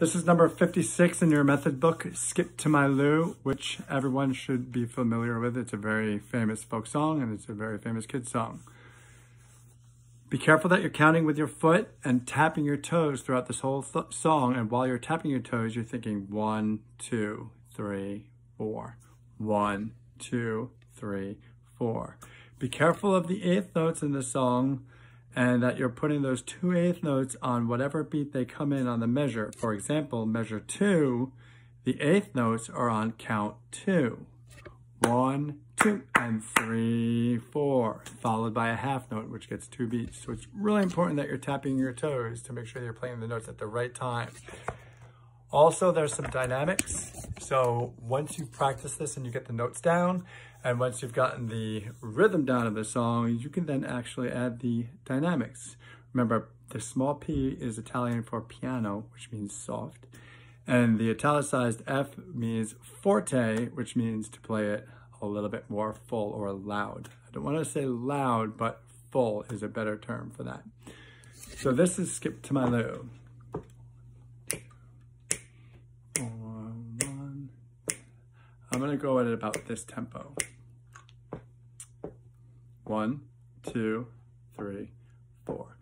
This is number 56 in your method book, Skip to My Lou, which everyone should be familiar with. It's a very famous folk song and it's a very famous kid song. Be careful that you're counting with your foot and tapping your toes throughout this whole th song. And while you're tapping your toes, you're thinking one, two, three, four. One, two, three, four. Be careful of the eighth notes in the song and that you're putting those two eighth notes on whatever beat they come in on the measure. For example, measure two, the eighth notes are on count two. One, two, and three, four, followed by a half note, which gets two beats. So it's really important that you're tapping your toes to make sure you're playing the notes at the right time. Also, there's some dynamics. So once you practice this and you get the notes down, and once you've gotten the rhythm down of the song, you can then actually add the dynamics. Remember, the small p is Italian for piano, which means soft. And the italicized F means forte, which means to play it a little bit more full or loud. I don't want to say loud, but full is a better term for that. So this is Skip to My Lou. I'm gonna go at it about this tempo. One, two, three, four.